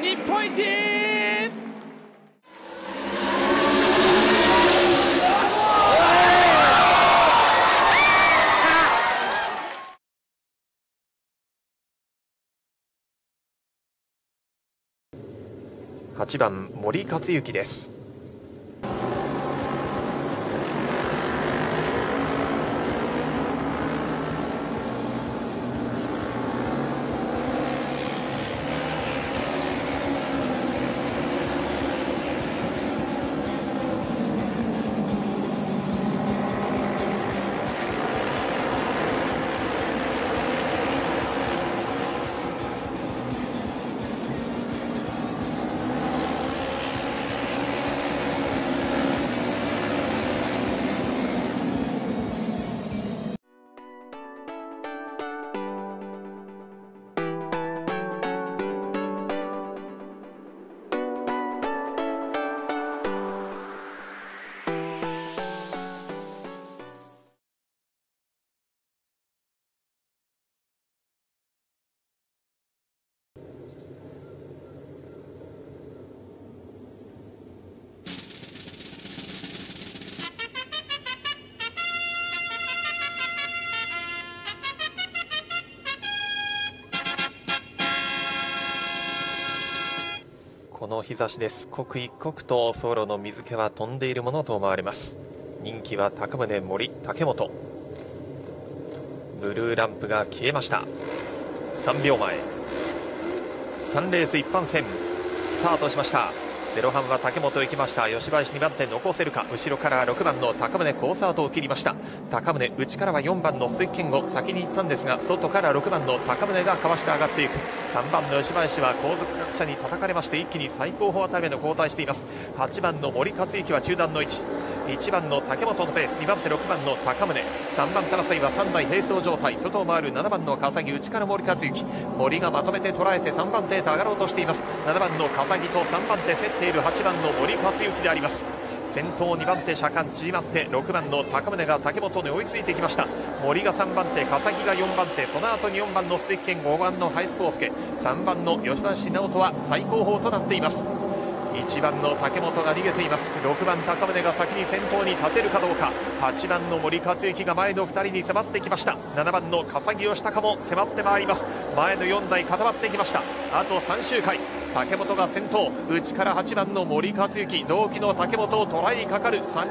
日本一。8番森克行です。の日差しです。刻一刻と走路の水気は飛んでいるものと思われます。人気は高宗森竹本ブルーランプが消えました。3秒前。3レース一般戦スタートしました。ゼロ班は竹本行きました。吉林2番手残せるか。後ろから6番の高宗コースアウトを切りました。高宗内からは4番の鈴木健を先に行ったんですが外から6番の高宗がかわして上がっていく。3番の吉林は後続各社に叩かれまして一気に最高峰辺りへの交代しています。8番の森克行は中段の位置。1番の竹本のペース2番手6番の高宗。3番から最は3台並走状態。外を回る7番の笠木内から森克行。森がまとめて捉えて3番手へと上がろうとしています。7番の笠木と3番手競っている8番の森克行であります。先頭2番手車間縮まって6番の高宗が竹本に追いついてきました。森が3番手笠木が4番手その後に4番の鈴木健5番の林康介3番の吉林直人は最高峰となっています。1番の竹本が逃げています。6番高宗が先に先頭に立てるかどうか。8番の森克行が前の2人に迫ってきました。7番の笠木義孝も迫ってまいります。前の4台固まってきました。あと3周回。竹本が先頭。内から8番の森克行。同期の竹本を捉えにかかる。3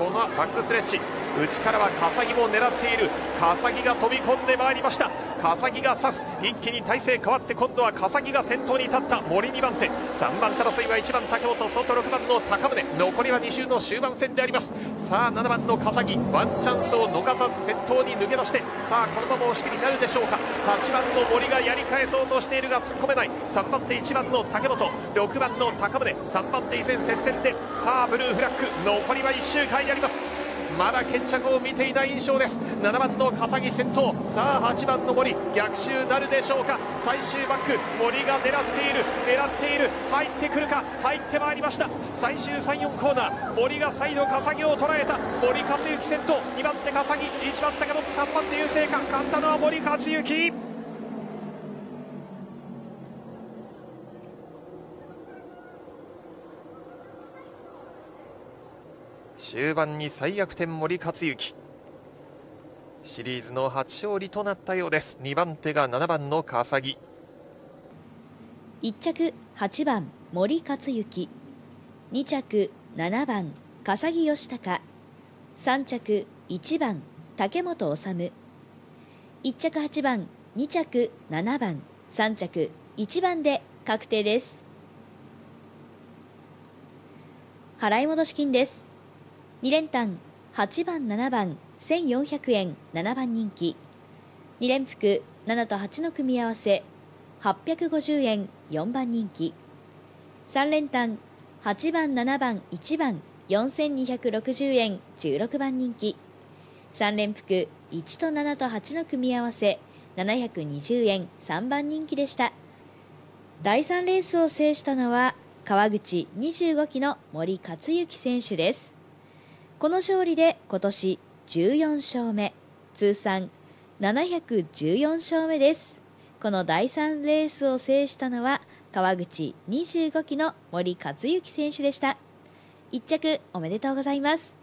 このバックスレッジ内からは笠木も狙っている。笠木が飛び込んでまいりました。笠木が刺す。一気に体勢変わって今度は笠木が先頭に立った森2番手。3番争いは1番竹本外6番の高宗。残りは2周の終盤戦であります。さあ7番の笠木ワンチャンスを逃さず先頭に抜け出して。さあこのまま押し切りになるでしょうか。8番の森がやり返そうとしているが突っ込めない。3番手1番の竹本。6番の高宗。3番手依然接戦で。さあブルーフラッグ。残りは1周回になります。まだ決着を見ていない印象です。7番の笠木先頭。さあ8番の森。逆襲なるでしょうか。最終バック森が狙っている。狙っている。入ってくるか。入ってまいりました。最終34コーナー。森が再度笠木を捉えた。森克行先頭。2番手笠木1番竹本3番手優勢か。勝ったのは森克行。終盤に最悪点森克行シリーズの初勝利となったようです。2番手が7番の笠木1着8番森克行。2着7番笠木義孝。3着1番竹本治。1着8番2着7番。3着1番で確定です。払い戻し金です。2連単8番7番1400円7番人気。2連複7と8の組み合わせ850円4番人気。3連単8番7番1番4260円16番人気。3連複1と7と8の組み合わせ720円3番人気でした。第3レースを制したのは川口25期の森克行選手です。この勝利で今年14勝目通算714勝目です。この第3レースを制したのは川口25期の森克行選手でした。1着おめでとうございます。